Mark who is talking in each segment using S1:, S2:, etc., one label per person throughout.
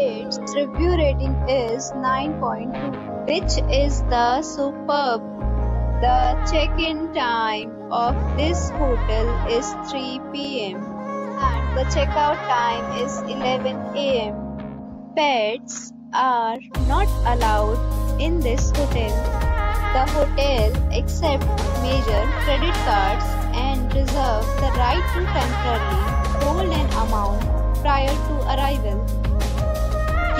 S1: Review rating is 9.2, which is the superb. The check-in time of this hotel is 3 p.m. and the checkout time is 11 a.m. Pets are not allowed in this hotel. The hotel accepts major credit cards and reserves the right to temporarily hold an amount prior to arrival.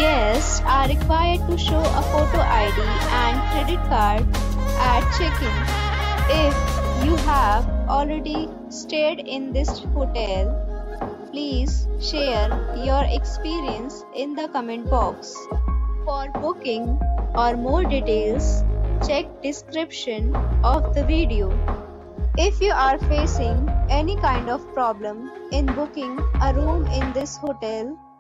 S1: Guests are required to show a photo ID and credit card at check-in. If you have already stayed in this hotel, please share your experience in the comment box. For booking or more details, check description of the video. If you are facing any kind of problem in booking a room in this hotel,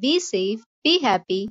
S1: Be safe, be happy.